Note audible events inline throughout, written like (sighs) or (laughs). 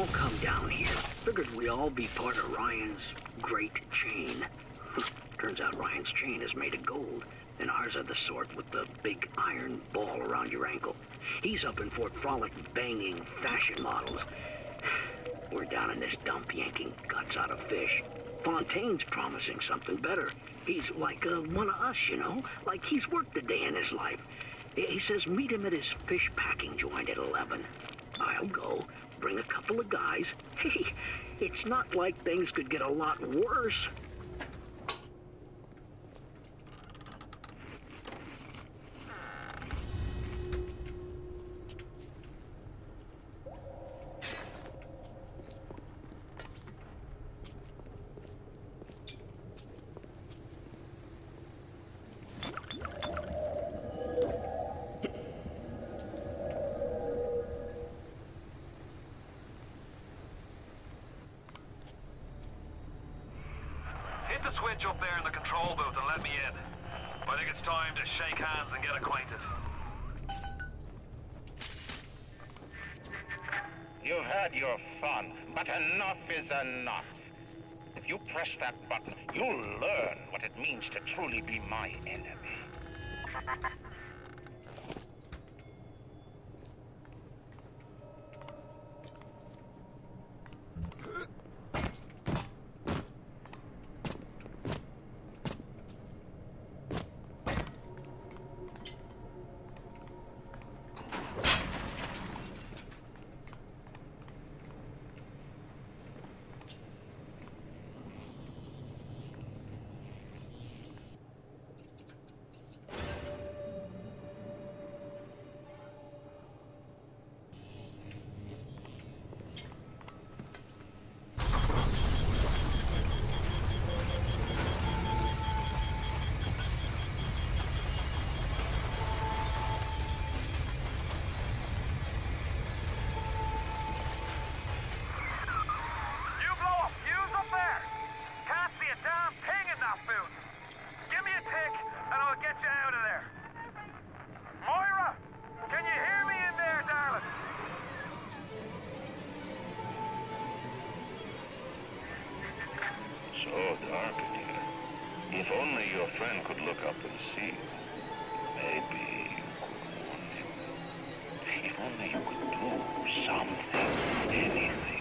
All come down here. Figured we all be part of Ryan's great chain. (laughs) Turns out Ryan's chain is made of gold, and ours are the sort with the big iron ball around your ankle. He's up in Fort Frolic banging fashion models. (sighs) We're down in this dump yanking guts out of fish. Fontaine's promising something better. He's like uh, one of us, you know? Like he's worked a day in his life. He says meet him at his fish packing joint at 11. I'll go, bring a couple of guys. (laughs) Hey, it's not like things could get a lot worse. That button, you'll learn what it means to truly be my enemy. So dark in here. If only your friend could look up and see. Maybe you could warn him. If only you could do something, anything.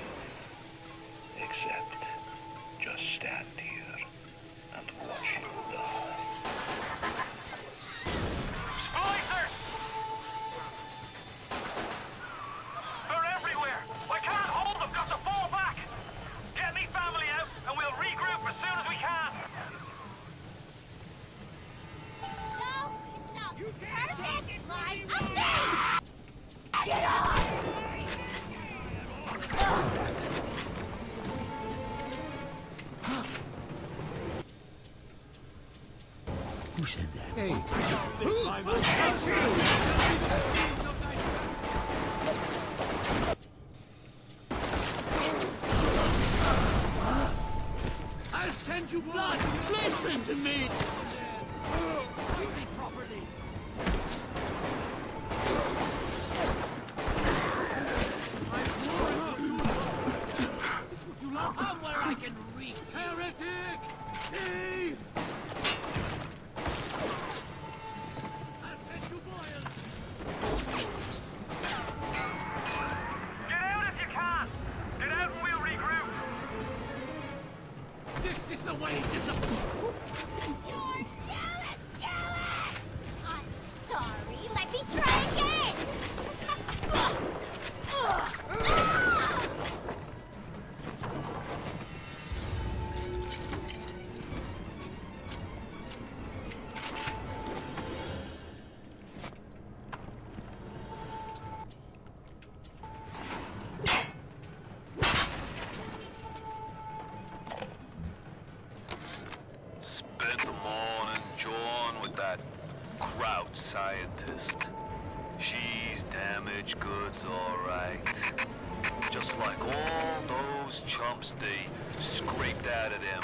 Like all those chumps they scraped out of them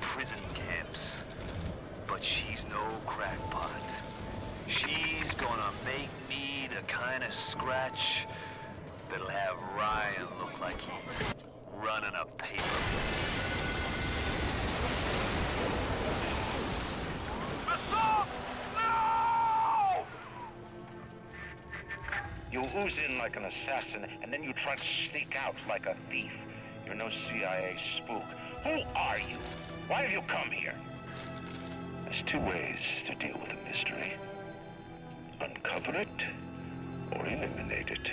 prison camps. But she's no crackpot. She's gonna make me the kind of scratch that'll have Ryan look like he's running a paper You ooze in like an assassin, and then you try to sneak out like a thief. You're no CIA spook. Who are you? Why have you come here? There's two ways to deal with a mystery. Uncover it, or eliminate it.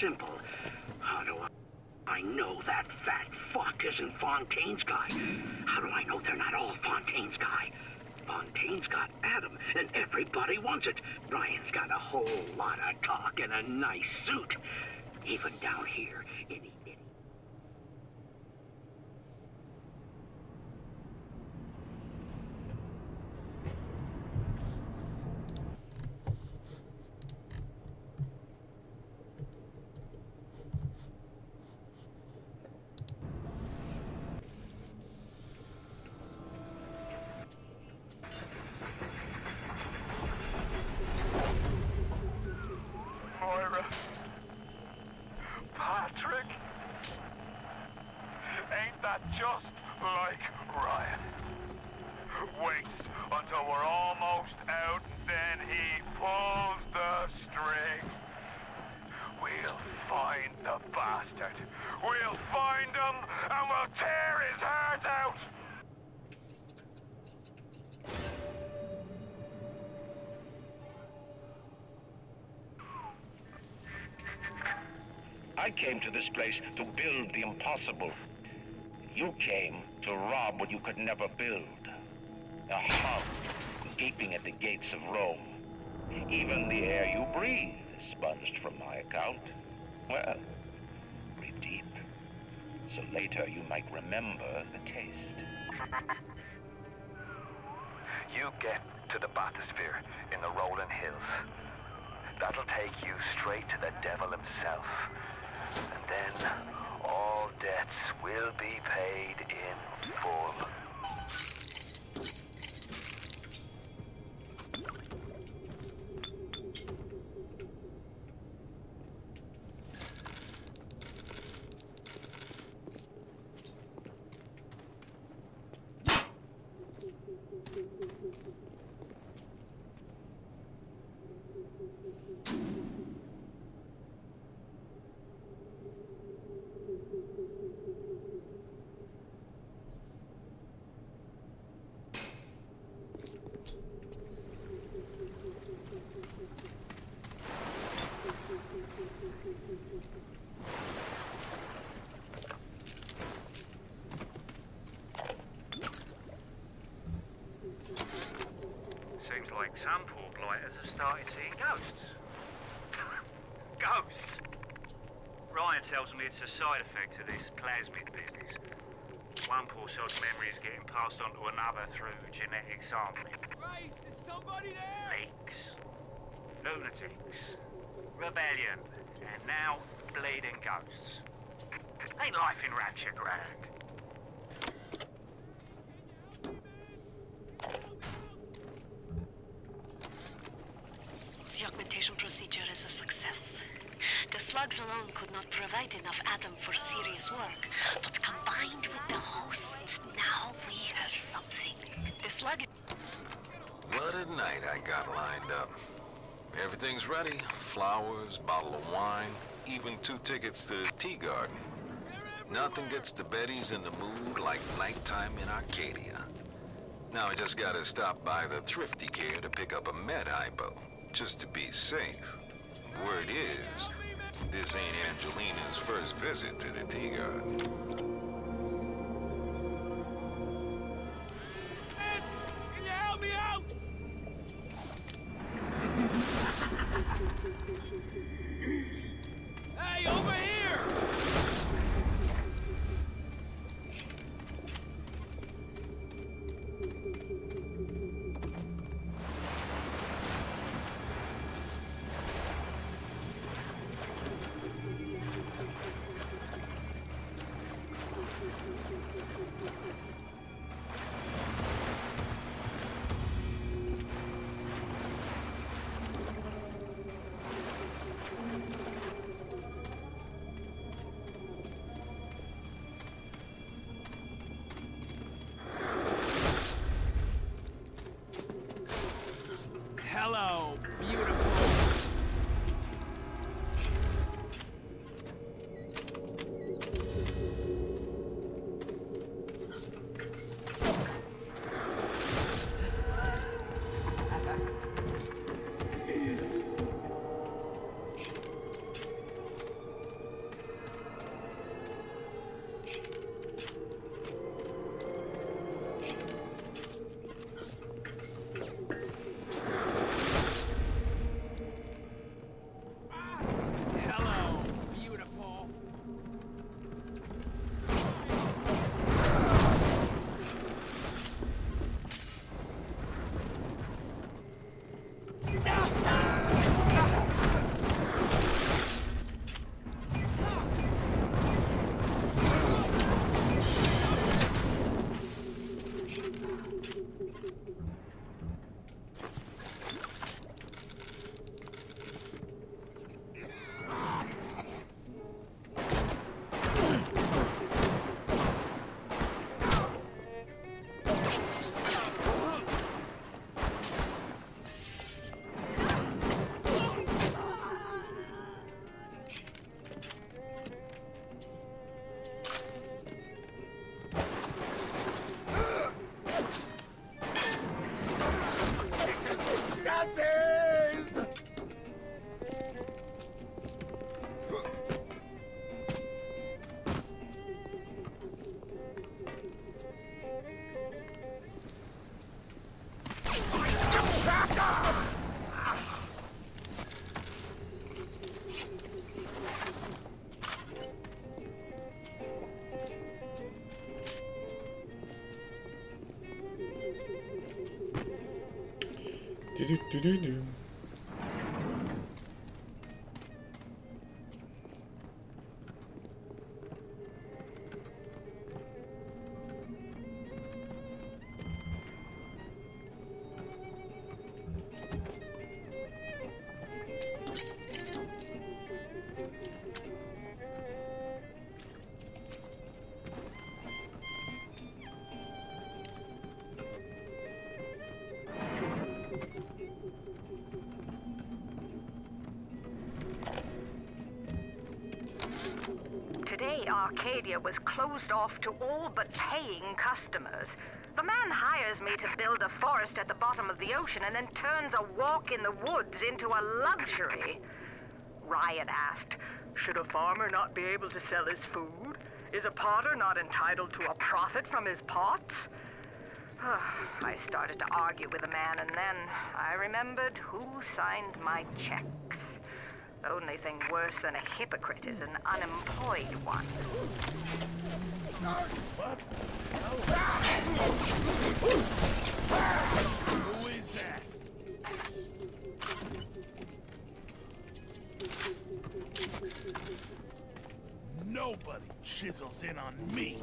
Simple. How do I... I know that fat fuck isn't Fontaine's guy. How do I know they're not all Fontaine's guy? Fontaine's got Adam, and everybody wants it. Ryan's got a whole lot of talk and a nice suit. Even down here, any... any Moira. Patrick. Ain't that just like Ryan? Waits until we're almost out, then he pulls the string. We'll find the bastard. We'll find him, and we'll tear his heart out. I came to this place to build the impossible. You came to rob what you could never build. A Hun gaping at the gates of Rome. Even the air you breathe is sponged from my account. Well, breathe deep. So later you might remember the taste. You get to the bathysphere in the rolling hills. That'll take you straight to the devil himself. And then all debts will be paid in full. Seems like some poor blighters have started seeing ghosts. (laughs) ghosts? Ryan tells me it's a side effect of this plasmid business. One poor sod's memory is getting passed on to another through genetic sampling. Christ, is somebody there? Leaks, lunatics, rebellion, and now bleeding ghosts. Ain't life in Rapture grand? The augmentation procedure is a success. The slugs alone could not provide enough Adam for serious work, but combined with the hosts, now we have something. The slug What a night I got lined up. Everything's ready. Flowers, bottle of wine, even two tickets to the tea garden. Nothing gets the Bettys in the mood like nighttime in Arcadia. Now I just gotta stop by the Thrifty Care to pick up a med hypo, just to be safe. Word is, This ain't Angelina's first visit to the Tea Garden. Do do do do Arcadia was closed off to all but paying customers. The man hires me to build a forest at the bottom of the ocean and then turns a walk in the woods into a luxury. Ryan asked, Should a farmer not be able to sell his food? Is a potter not entitled to a profit from his pots? (sighs) I started to argue with the man, and then I remembered who signed my checks. Only thing worse than a hypocrite is an unemployed one. Nobody chisels in on me.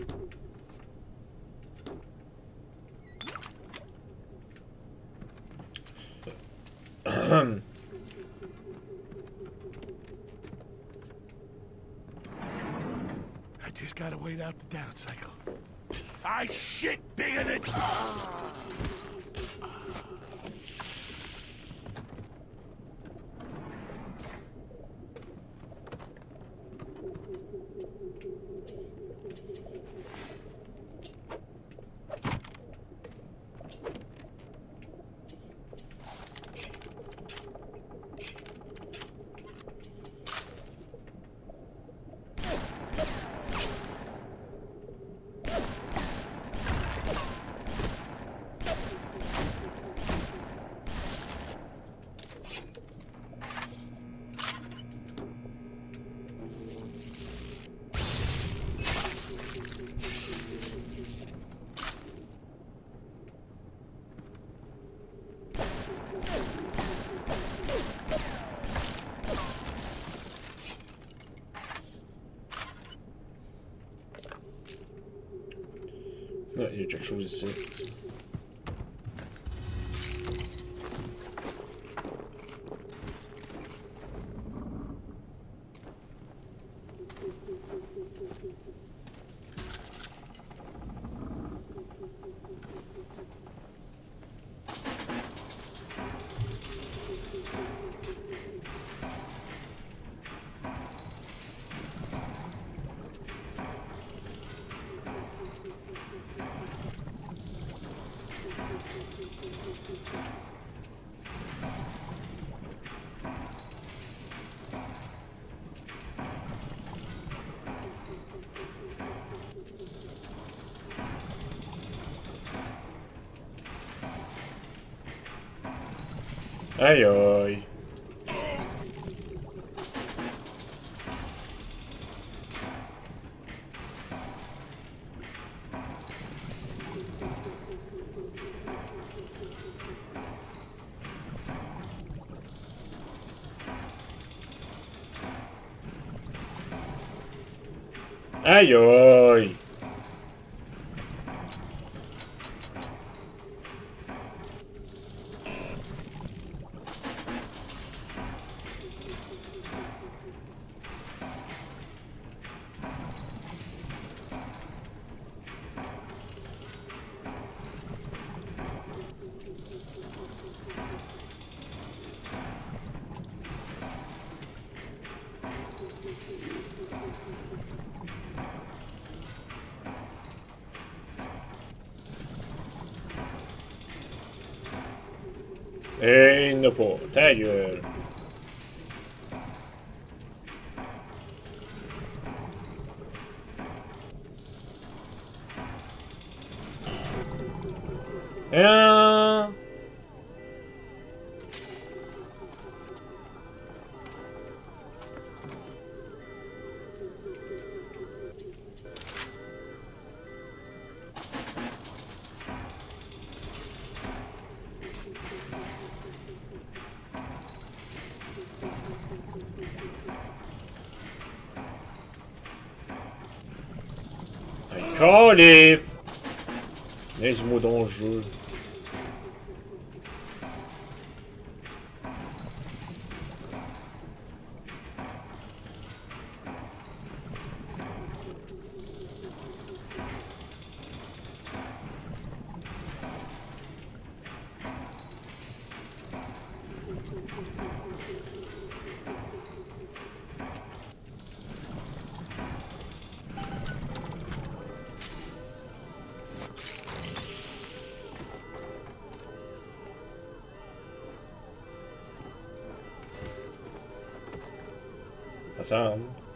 I just gotta wait out the down cycle. I shit bigger than. Aïe aïe. Aïe. Et Calif! Laisse-moi dans le jeu. Semble.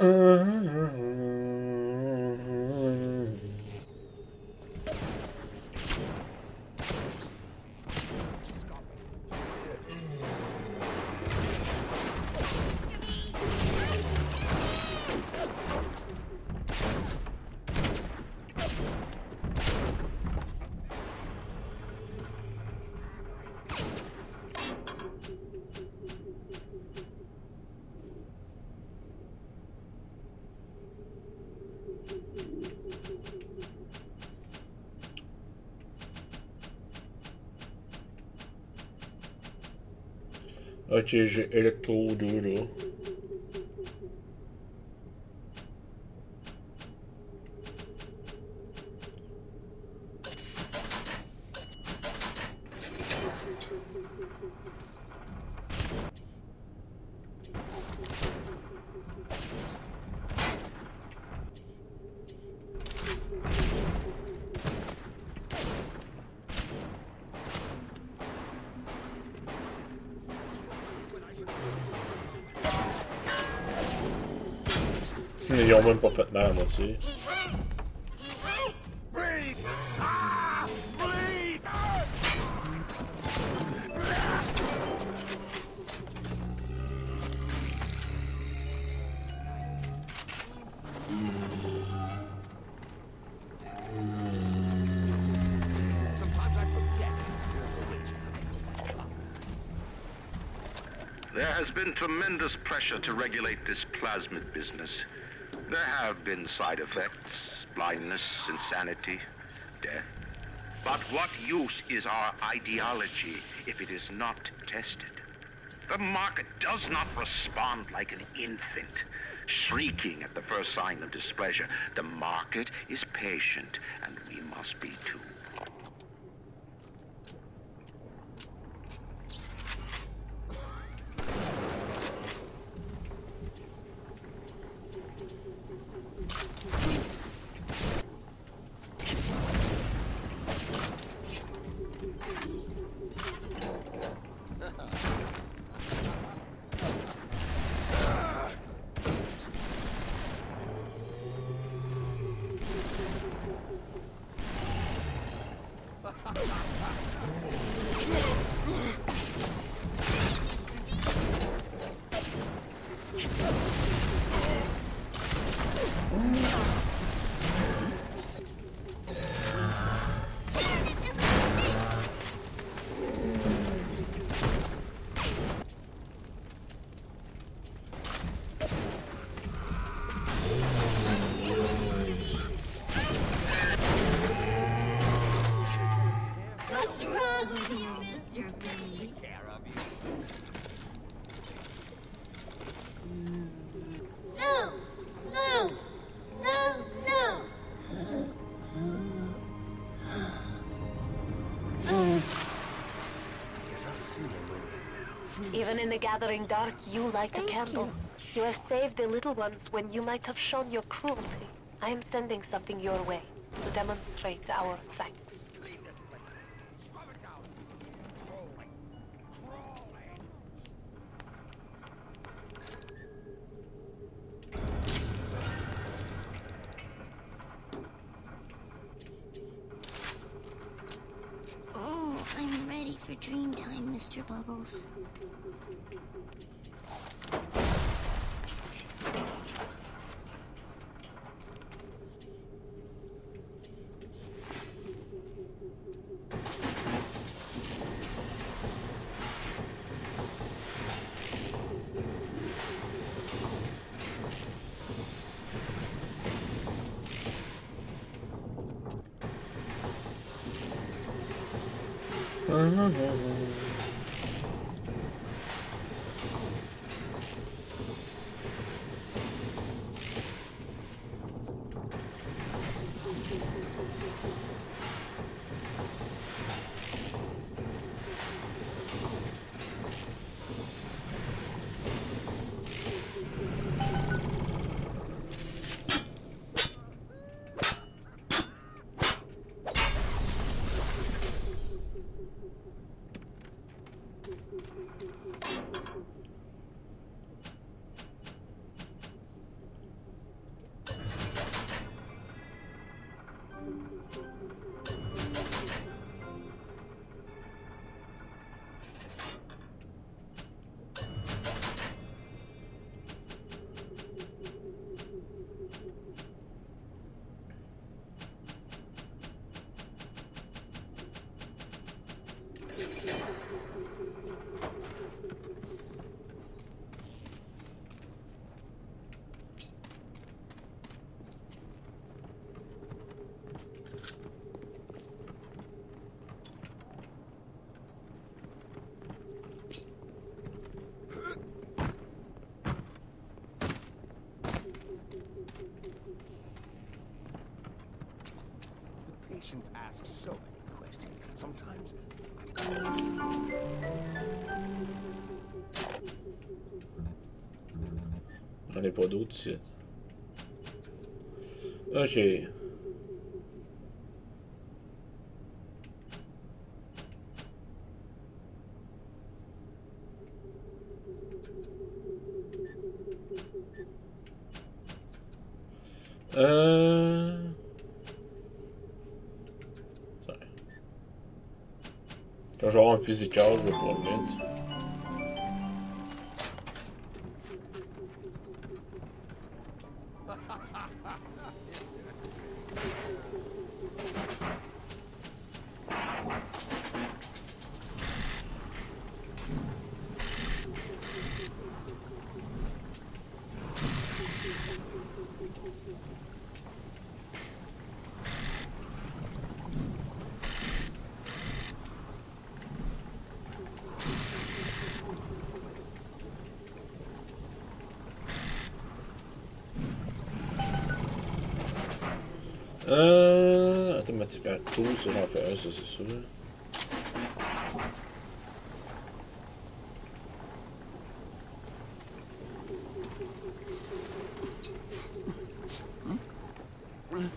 Ok, antes ele é tudo. man, let's There has been tremendous pressure to regulate this plasmid business. There have been side effects, blindness, insanity, death. But what use is our ideology if it is not tested? The market does not respond like an infant, shrieking at the first sign of displeasure. The market is patient, and we must be too. The gathering dark, you light a candle. You. have saved the little ones when you might have shown your cruelty. I am sending something your way to demonstrate our thanks. Oh, I'm ready for dream time, Mr. Bubbles. Patients (laughs) ask so many questions. Sometimes... Pas d'autres. Ok. wie sie. 술. 응?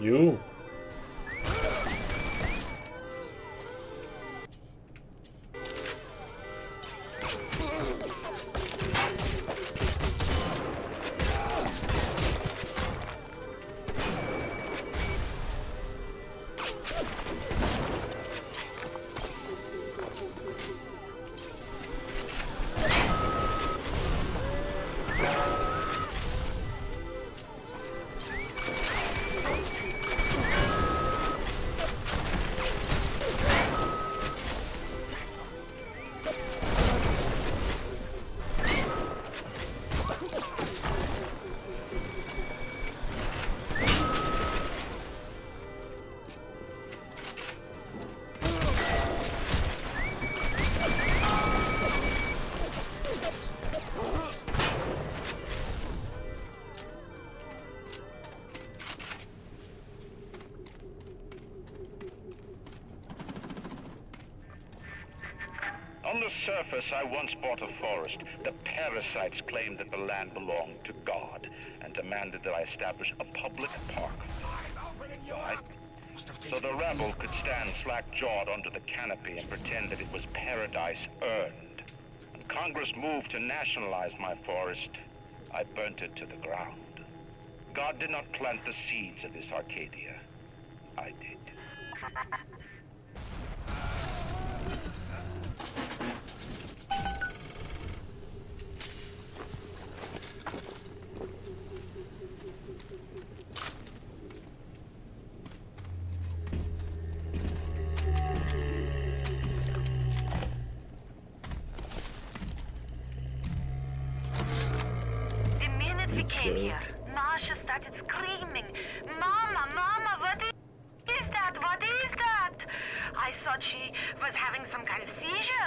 You. Surface, I once bought a forest. The parasites claimed that the land belonged to God and demanded that I establish a public park. So the rebel could stand slack-jawed under the canopy and pretend that it was paradise earned. When Congress moved to nationalize my forest, I burnt it to the ground. God did not plant the seeds of this Arcadia. Came here, Masha started screaming, Mama, Mama, what is that? What is that? I thought she was having some kind of seizure.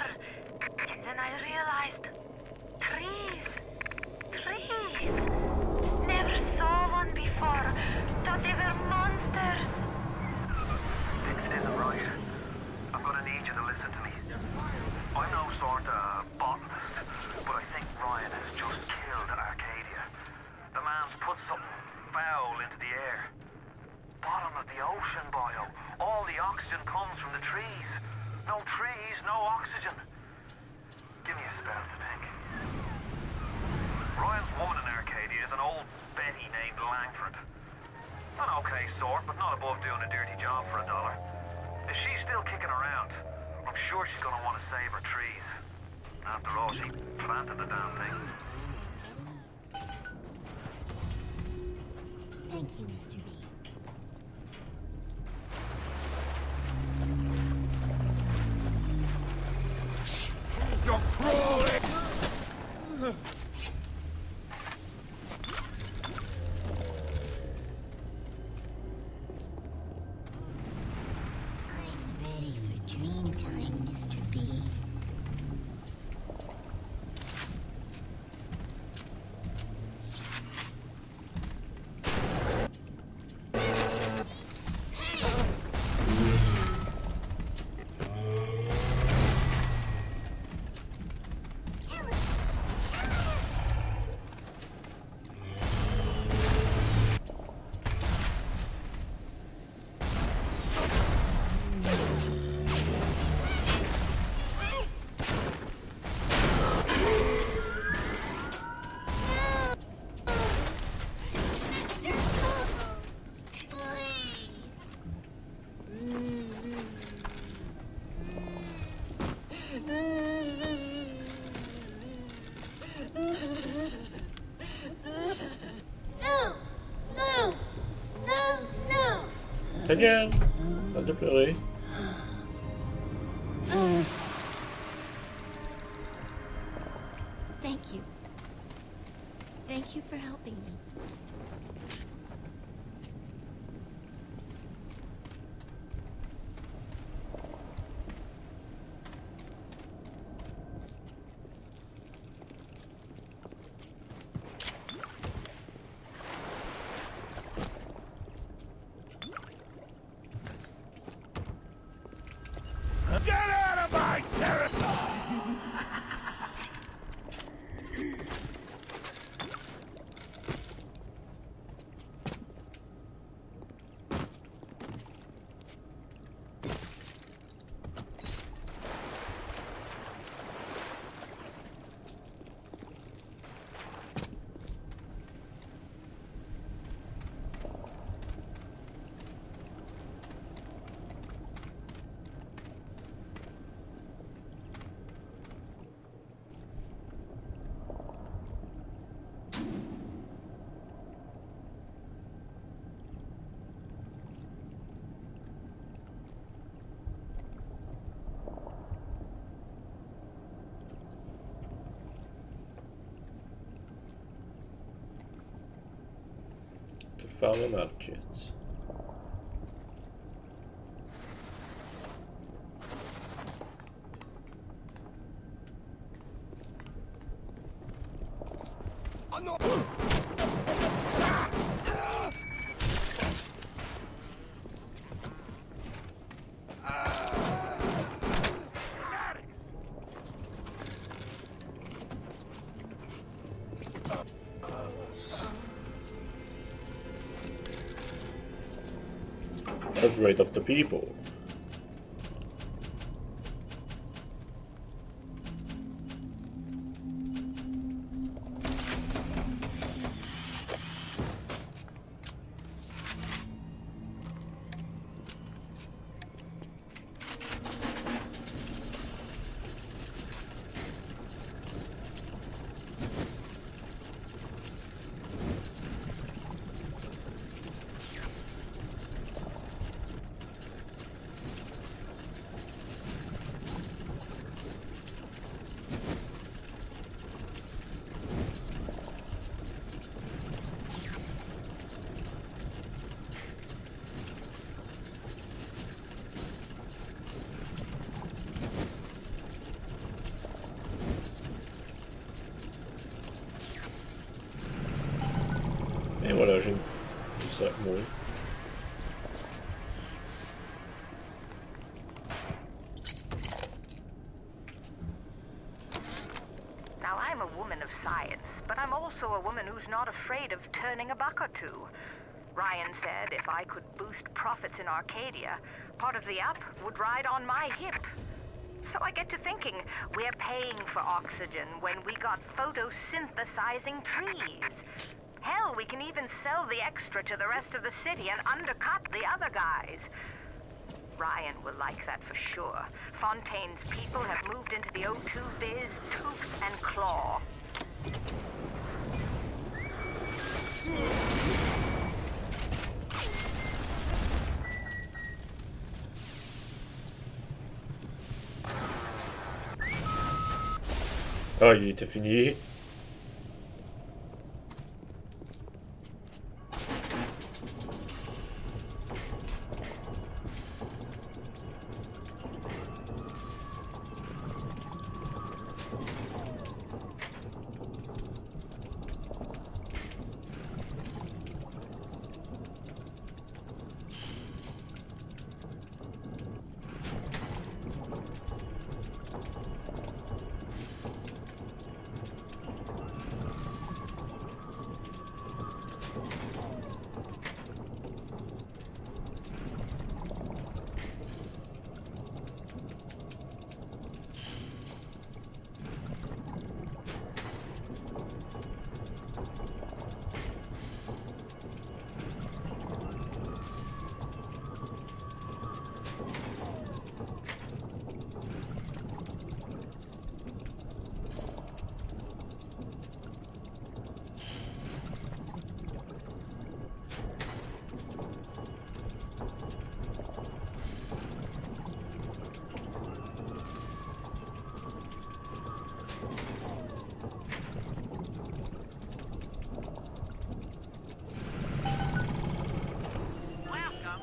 Again. Pas de pleurer. Thank you. Thank you for helping me. Get out of my territory! To falla Of the people. Ryan said if I could boost profits in Arcadia, part of the up would ride on my hip. So I get to thinking, we're paying for oxygen when we got photosynthesizing trees. Hell, we can even sell the extra to the rest of the city and undercut the other guys. Ryan will like that for sure. Fontaine's people have moved into the O2 biz, tooth and claw. Ah, il était fini.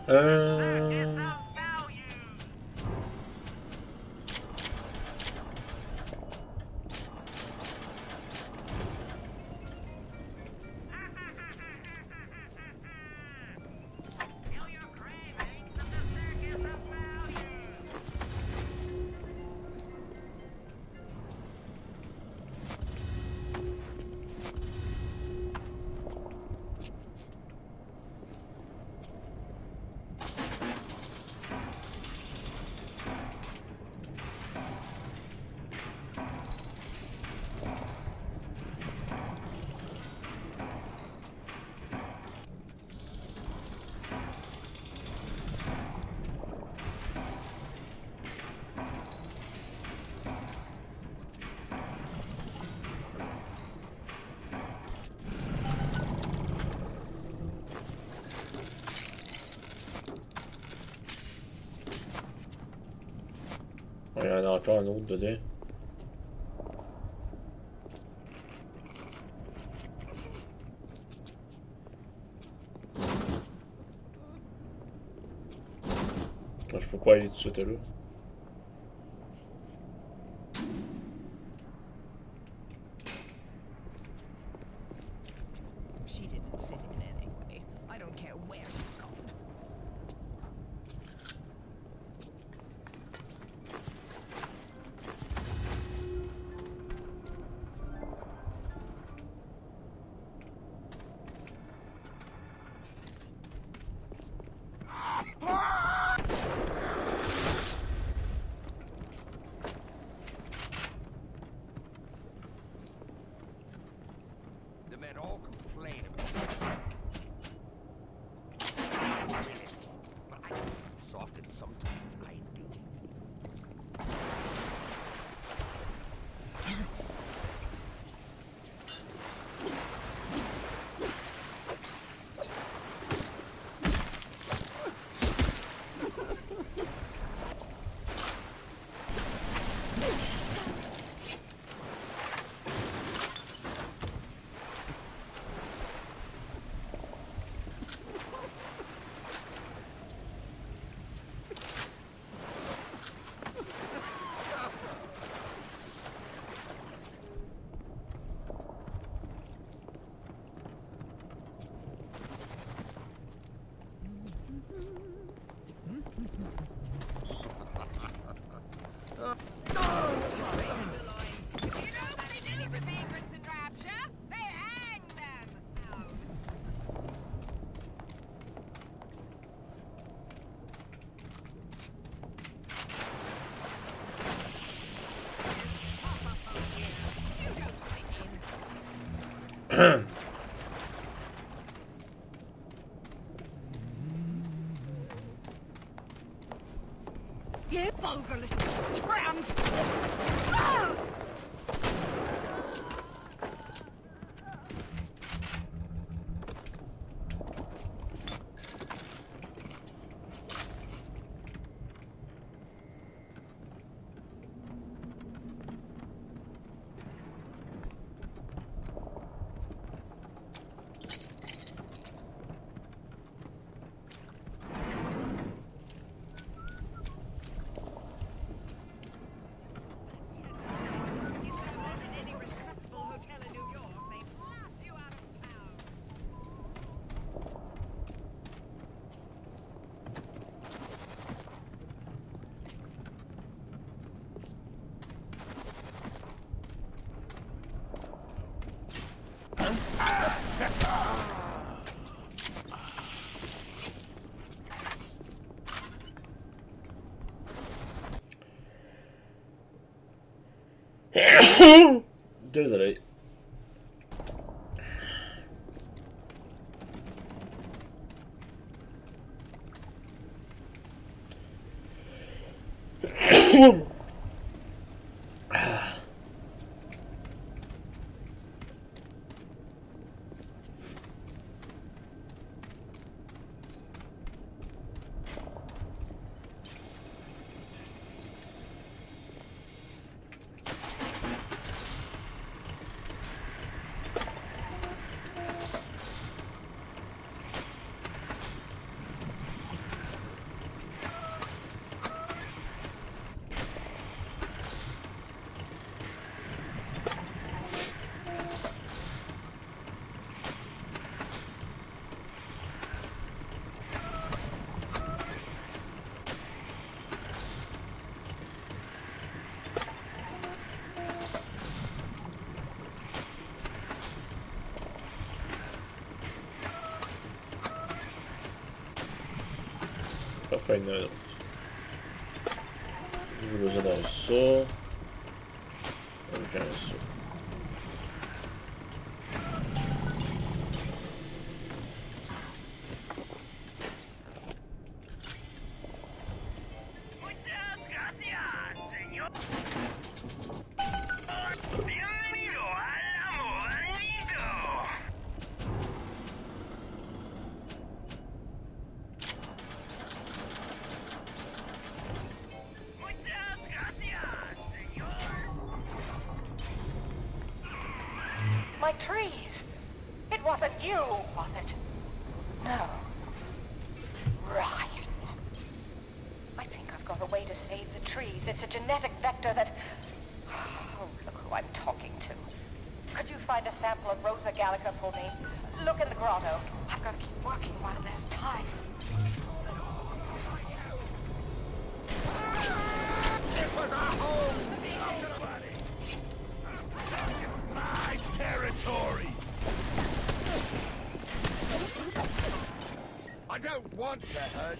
嗯。en a encore un autre dedans. Je peux pas aller tout de suite là. Ahem. (clears throat) does it. oynayalım. Vuracağız da olsun. Ölken olsun. want to hurt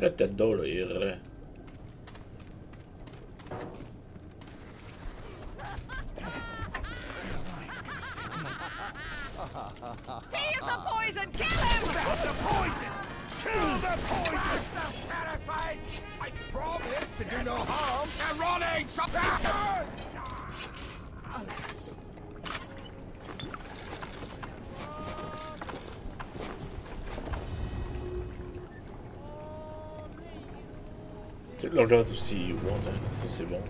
Tätä dollar. you hein. c'est bon.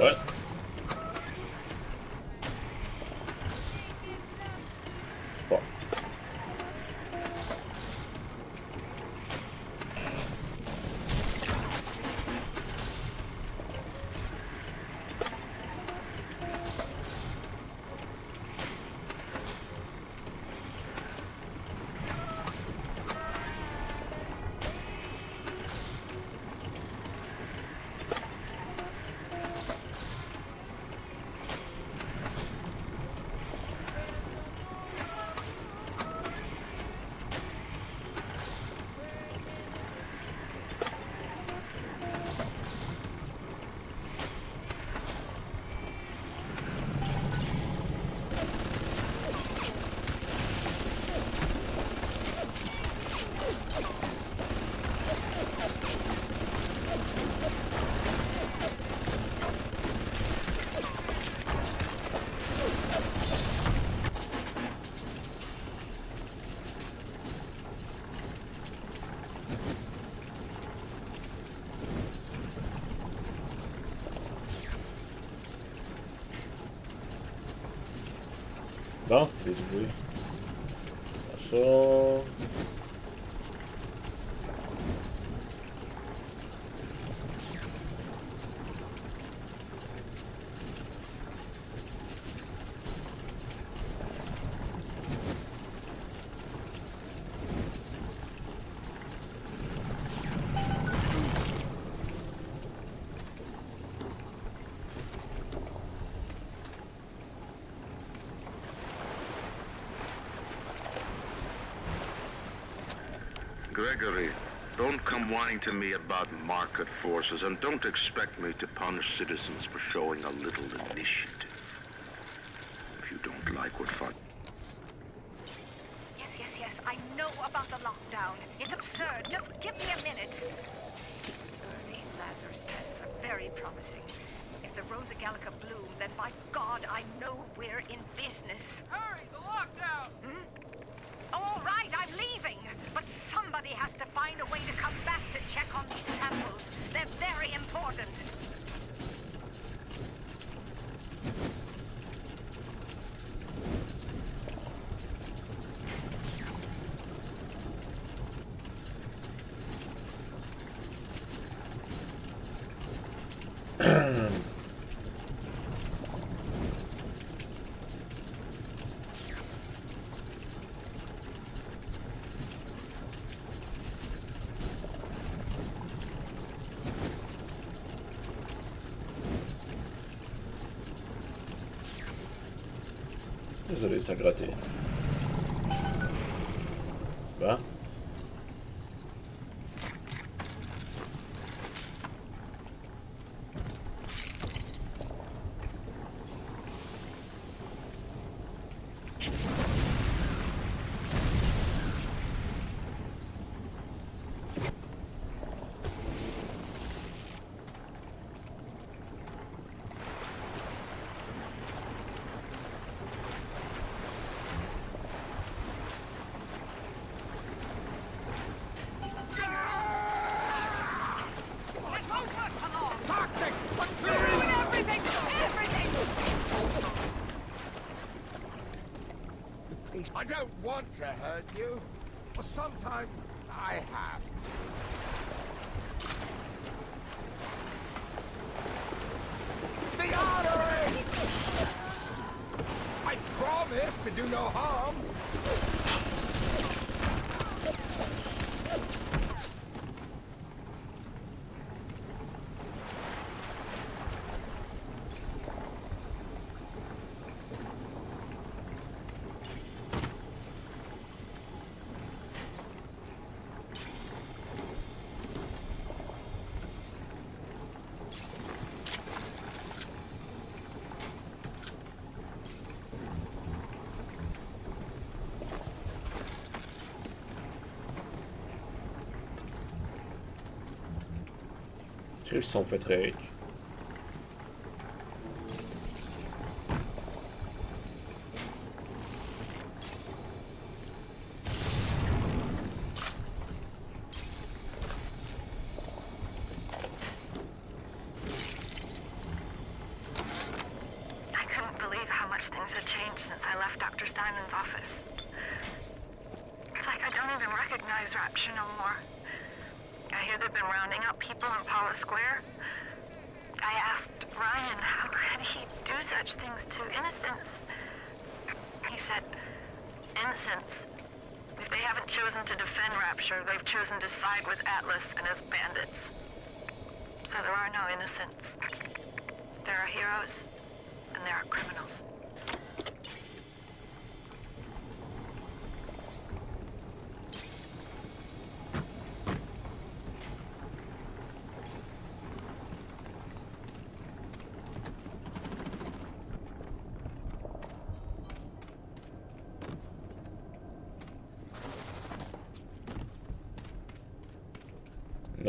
What? dele. Passou. Gregory, don't come whining to me about market forces, and don't expect me to punish citizens for showing a little initiative. If you don't like what fun... Yes, yes, yes. I know about the lockdown. It's absurd. Just give me a minute. These Lazarus tests are very promising. If the Rosa Gallica bloom, then by God, I know we're in business. Hurry, the lockdown! Hmm? All right, I'm leaving. But somebody has to find a way to come back to check on these samples. They're very important. Désolé, ça grattait. To hurt you, but sometimes Tillsammans för trög.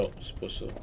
Ja, sposób.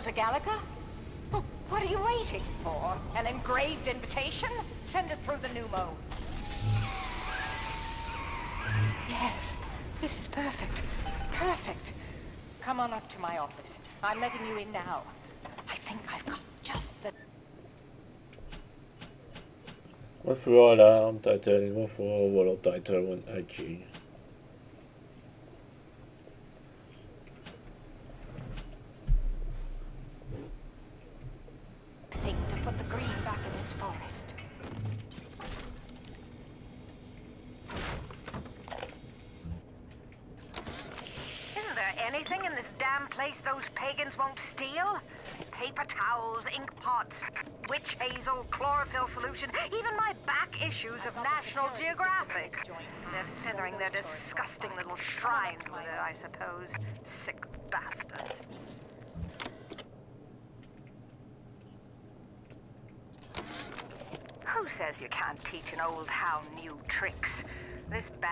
Rosa Gallica? What are you waiting for? An engraved invitation? Send it through the pneumo. Yes, this is perfect. Perfect. Come on up to my office. I'm letting you in now. I think I've got just the... Hvorfor var alarmtegning? Hvorfor var det tegtøren ikke? thing to put the green back in this forest. Isn't there anything in this damn place those pagans won't steal? Paper towels, ink pots, witch hazel, chlorophyll solution, even my back issues of National Geographic. They're feathering their disgusting little shrines with it, I suppose. Sick bastards. Who says you can't teach an old hound new tricks?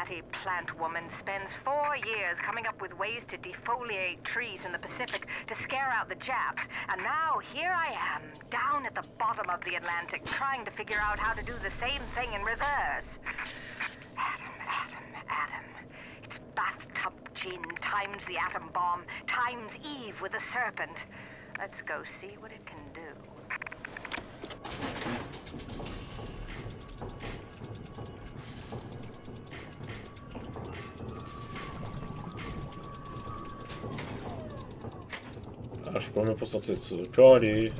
This plant woman spends four years coming up with ways to defoliate trees in the Pacific to scare out the Japs, and now here I am, down at the bottom of the Atlantic, trying to figure out how to do the same thing in reverse. Adam, Adam, Adam. It's bathtub gin times the atom bomb times Eve with a serpent. Let's go see what it can do. Acho que vamos pro Satsuki.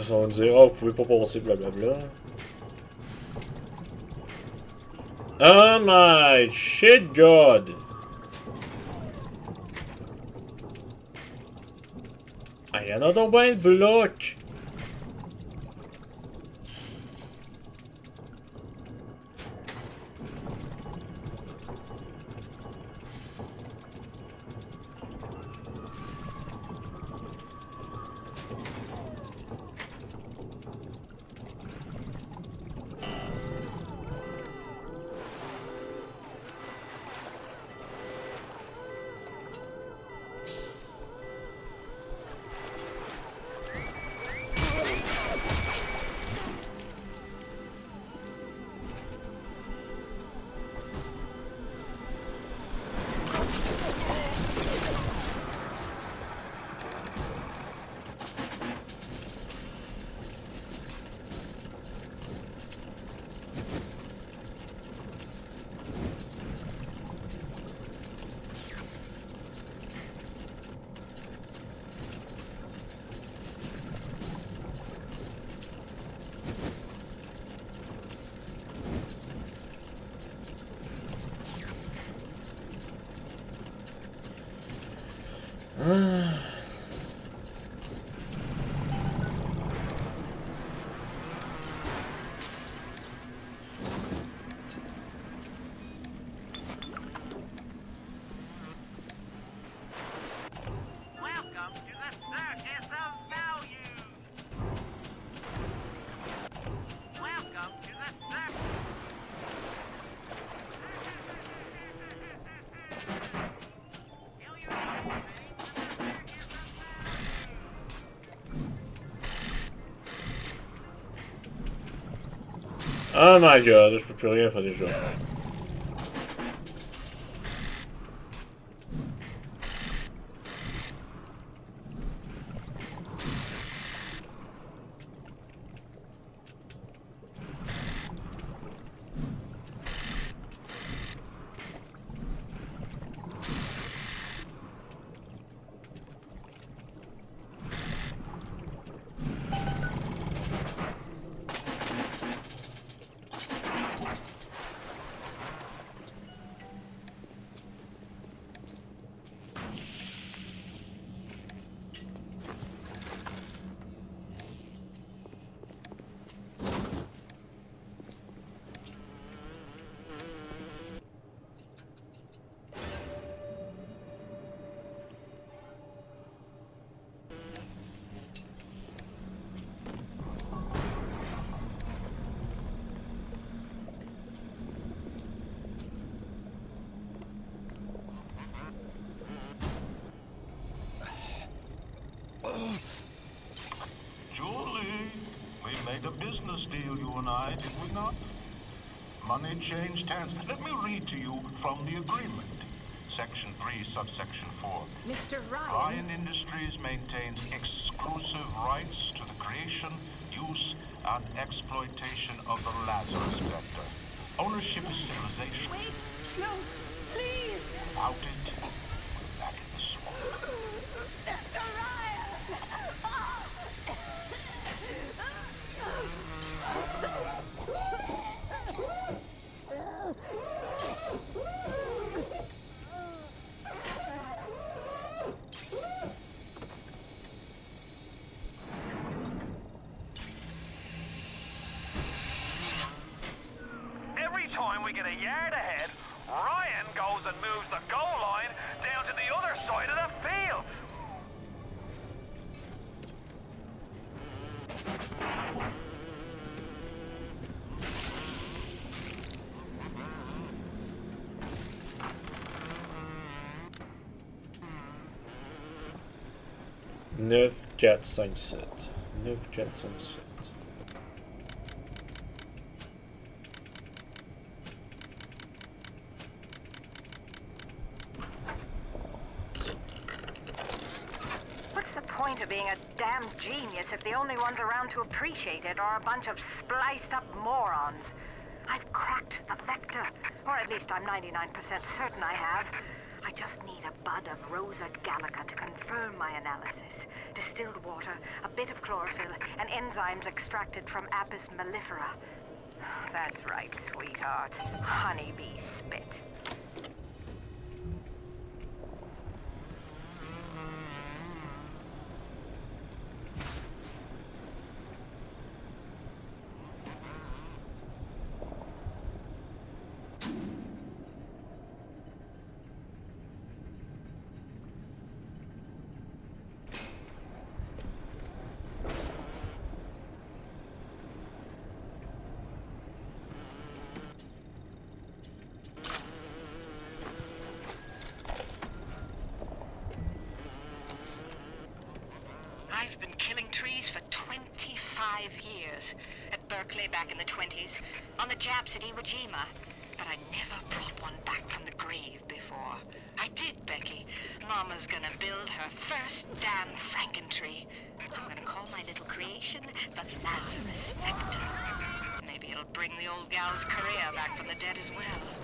Ça va dire, oh, vous pouvez pas passer, blablabla. Oh my shit god! Ah, y'en a donc ben de blocs! Oh my god, je peux plus rien faire déjà. 3, subsection 4. Mr. Ryan. Neuf Jet Sunset. Neuf Jet Sunset. genius if the only ones around to appreciate it are a bunch of spliced up morons. I've cracked the vector, or at least I'm 99% certain I have. I just need a bud of Rosa Gallica confirm my analysis. Distilled water, a bit of chlorophyll, and enzymes extracted from Apis mellifera. (sighs) That's right, sweetheart. Honeybee spit. I've been killing trees for 25 years. At Berkeley back in the 20s, on the Japs at Iwo Jima. But I never brought one back from the grave before. I did, Becky. Mama's gonna build her first damn Frankentree. I'm gonna call my little creation the Lazarus Vector. Maybe it'll bring the old gal's career back from the dead as well.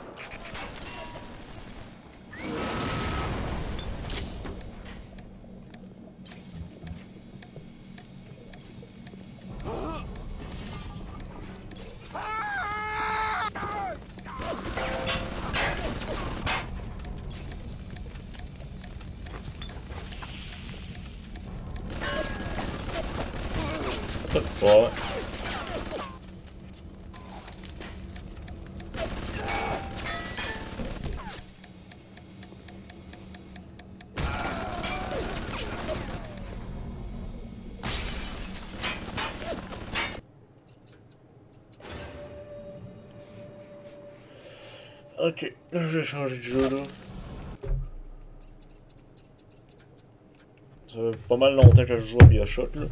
Je vais changer de jeu là. Ça fait pas mal longtemps que je joue à Bioshock là.